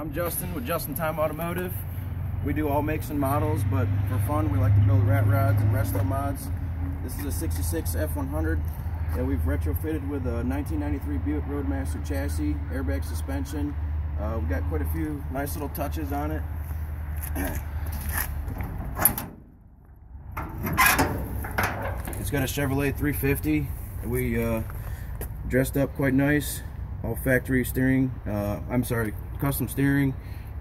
I'm Justin with Just-N-Tyme Automotive. We do all makes and models, but for fun, we like to build rat rods and resto mods. This is a 66 F100 that we've retrofitted with a 1993 Buick Roadmaster chassis, airbag suspension. Uh, we've got quite a few nice little touches on it. It's got a Chevrolet 350. We uh, dressed up quite nice. All factory steering. Uh, I'm sorry, custom steering,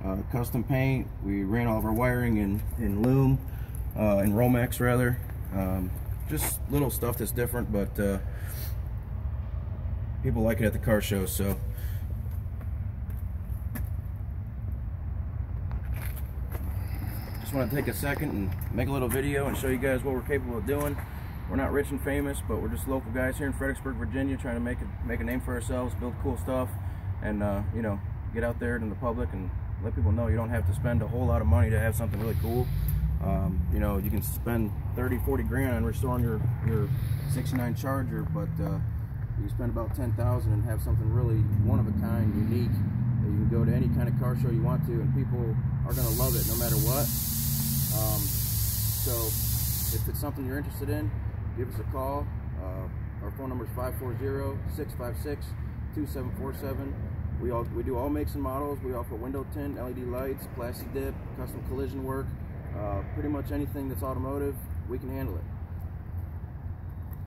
uh, custom paint. We ran all of our wiring in, in loom uh, in Romex rather. Um, just little stuff that's different, but uh, people like it at the car show, so. Just want to take a second and make a little video and show you guys what we're capable of doing. We're not rich and famous, but we're just local guys here in Fredericksburg, Virginia, trying to make a, make a name for ourselves, build cool stuff, and uh, you know, get out there in the public and let people know you don't have to spend a whole lot of money to have something really cool. Um, you know, you can spend 30, 40 grand on restoring your, your 69 Charger, but uh, you spend about 10,000 and have something really one of a kind, unique, that you can go to any kind of car show you want to, and people are going to love it no matter what. Um, so if it's something you're interested in, give us a call. Uh, our phone number is 540-656-2747. We all we do all makes and models. We offer window tint, LED lights, plastic dip, custom collision work. Uh, pretty much anything that's automotive, we can handle it.